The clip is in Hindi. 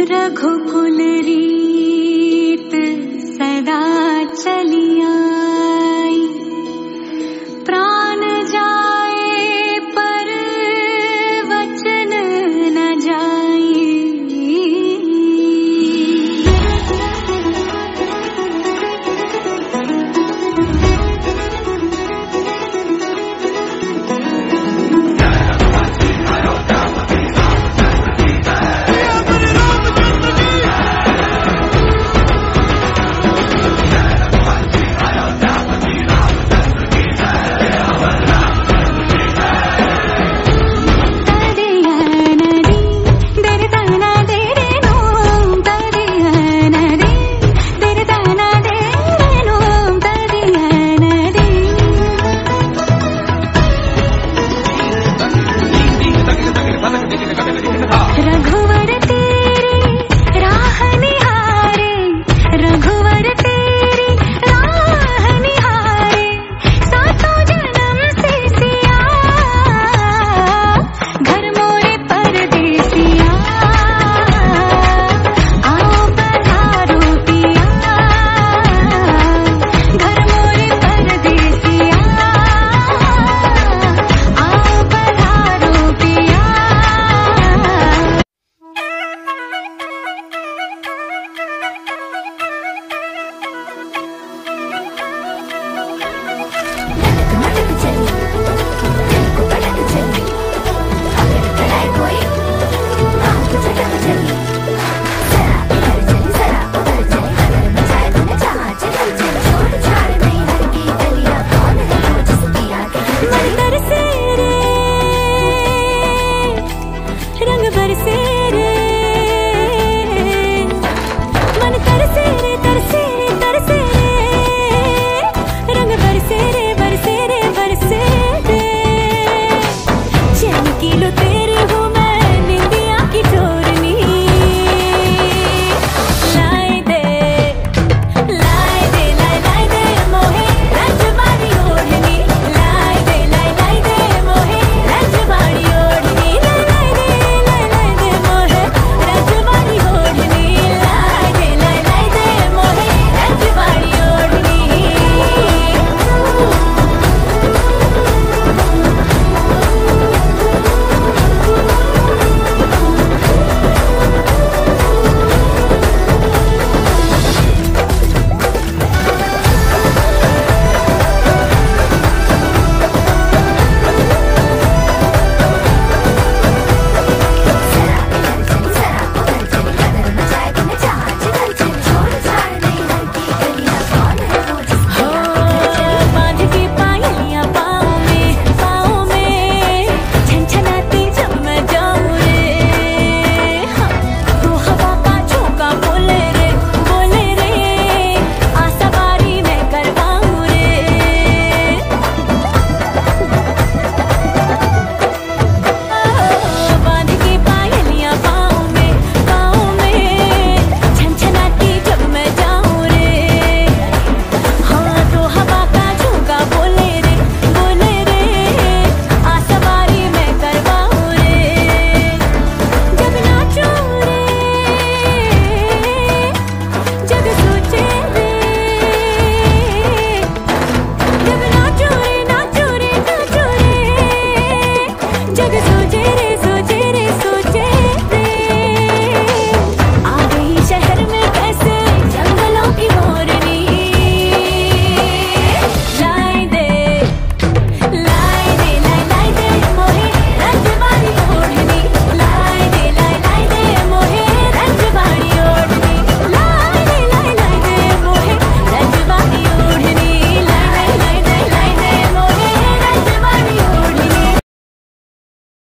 रघुकुल री